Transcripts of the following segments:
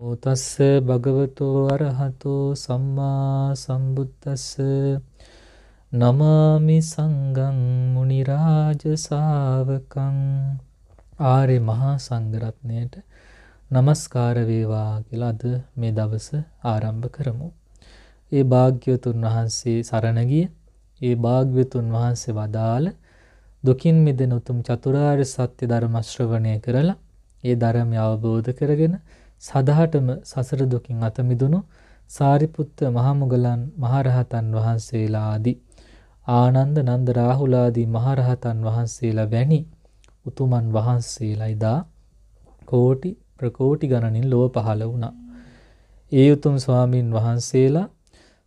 ඕතස්ස භගවතෝ අරහතෝ සම්මා සම්බුද්දස්ස නමාමි සංඝං මුනි රාජ ශාවකං ආර්ය මහා සංඝරත්නයට নমස්කාර වේවා කියලා අද මේ දවස ආරම්භ කරමු. ඒ භාග්‍යවතුන් වහන්සේ සරණ ගිය ඒ භාග්‍යවතුන් වහන්සේ වදාළ දුකින් මිදෙන උතුම් චතුරාර්ය සත්‍ය ධර්ම ශ්‍රවණය කරලා ඒ ධර්මය අවබෝධ කරගෙන සදහටම සසර දුකින් අත මිදුණු සාරිපුත්ත මහමුගලන් මහරහතන් වහන්සේලා ආදී ආනන්ද නන්ද රාහුල ආදී මහරහතන් වහන්සේලා වැනි උතුමන් වහන්සේලා ඉදා කෝටි ප්‍රකෝටි ගණනින් ලොව පහළ වුණා. ඒ උතුම් ස්වාමින් වහන්සේලා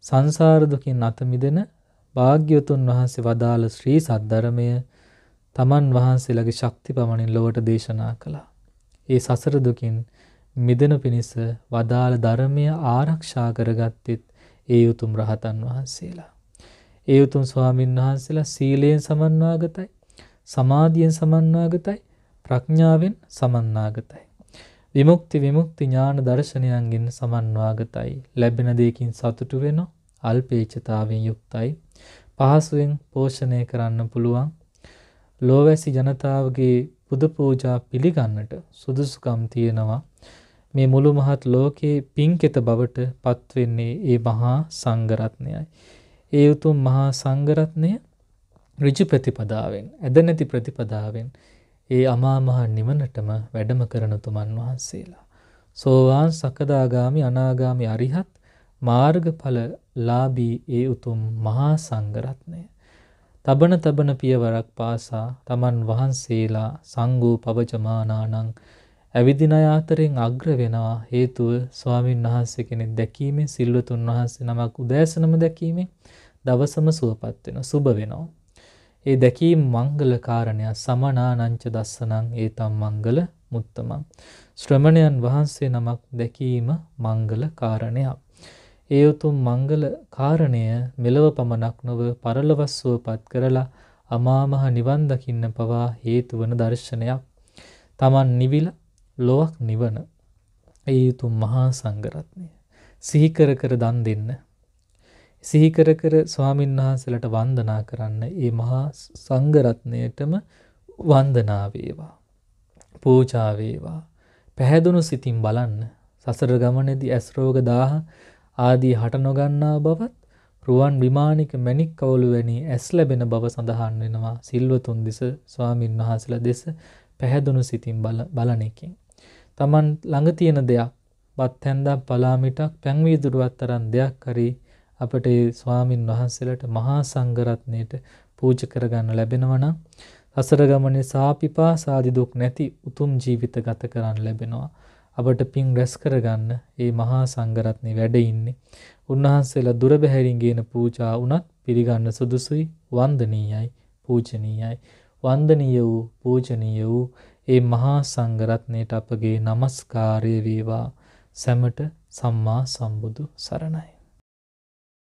සංසාර දුකින් අත මිදෙන භාග්‍යවතුන් වහන්සේ වදාළ ශ්‍රී සද්ධර්මය තමන් වහන්සේලාගේ ශක්ති පමණින් ලොවට දේශනා කළා. ඒ සසර දුකින් මිදෙන පිණිස වදාළ ධර්මය ආරක්ෂා කරගත්තෙත් ඒ උතුම් රහතන් වහන්සේලා. ඒ උතුම් ස්වාමින් වහන්සේලා සීලයෙන් සමන්වාගතයි, සමාධියෙන් සමන්වාගතයි, ප්‍රඥාවෙන් සමන්වාගතයි. විමුක්ති විමුක්ති ඥාන දර්ශනයන්ගෙන් සමන්වාගතයි. ලැබෙන දෙයකින් සතුටු වෙන අල්පේච්ඡතාවෙන් යුක්තයි. පහසුවෙන් පෝෂණය කරන්න පුළුවන්. ලෝවැසි ජනතාවගේ පුද පූජා පිළිගන්නට සුදුසුකම් තියෙනවා. මේ මුළු මහත් ලෝකේ පින්කෙත බවට පත්වෙන්නේ ඒ මහා සංඝරත්නයයි. ඒ උතුම් මහා සංඝරත්නය ඍජු ප්‍රතිපදාවෙන්, ඇද නැති ප්‍රතිපදාවෙන් ඒ අමා මහ නිවනටම වැඩම කරන තුමන් වහන්සේලා. සෝවාන් සකදාගාමි අනාගාමි අරිහත් මාර්ගඵල ලාභී ඒ උතුම් මහා සංඝරත්නය. තබන තබන පියවරක් පාසා තමන් වහන්සේලා සංඝෝ පවජමානානං ඇවිදින අය අතරින් අග්‍ර වෙනවා හේතුව ස්වාමින් වහන්සේ කෙනෙක් දැකීමෙන් සිල්වතුන් වහන්සේ නමක් උදෑසනම දැකීමෙන් දවසම සුවපත් වෙනවා සුබ වෙනවා. ඒ දැකීම මංගල කාරණය සමනානංච දස්සනං ඒතම් මංගල මුත්තමං. ශ්‍රමණයන් වහන්සේ නමක් දැකීම මංගල කාරණයක්. ඒ උතුම් මංගල කාරණය මෙලව පමණක් නොව පරලොව සුවපත් කරලා අමා මහ නිවන් දකින්න පවා හේතු වන දර්ශනයක්. Taman නිවිලා ලොවක් නිවන. ඒ උතුම් මහා සංඝරත්නය. සිහි කර කර දන් දෙන්න. සිහි කර කර ස්වාමීන් වහන්සේලාට වන්දනා කරන්න ඒ මහා සංඝරත්නයටම වන්දනා වේවා. පූජා වේවා. පැහැදුණු සිතින් බලන්න. සසර ගමනේදී ඇස් රෝග දාහ ආදී හට නොගන්නා බවත් රුවන් විමානික මණික් කවුළු වැනි ඇස් ලැබෙන බව සඳහන් වෙනවා. සිල්වතුන් දෙස ස්වාමින් වහන්සේලා දෙස පැහැදුණු සිතින් බලන එකෙන්. Taman ළඟ තියෙන දෙයක් බත් හැන්දක් පලාමිටක් පැන් වීදුරුවක් තරම් දෙයක් හරි අපට ඒ ස්වාමින් වහන්සේලාට මහා සංඝරත්නයට පූජා කරගන්න ලැබෙනවා නම් අසර ගමනේ සාපිපාසාදි දුක් නැති උතුම් ජීවිත ගත කරන්න ලැබෙනවා. අපට පින් රැස් කරගන්න මේ මහා සංඝරත්නේ වැඩ ඉන්නේ. උන්වහන්සේලා දුර බැහැරින් ගේන පූජා වුණත් පිළිගන්න සුදුසුයි වන්දනීයයි පූජනීයයි. වන්දනීය වූ පූජනීය වූ ඒ මහා සංඝරත්නයට අපගේ নমස්කාරය වේවා. සැමට සම්මා සම්බුදු සරණයි.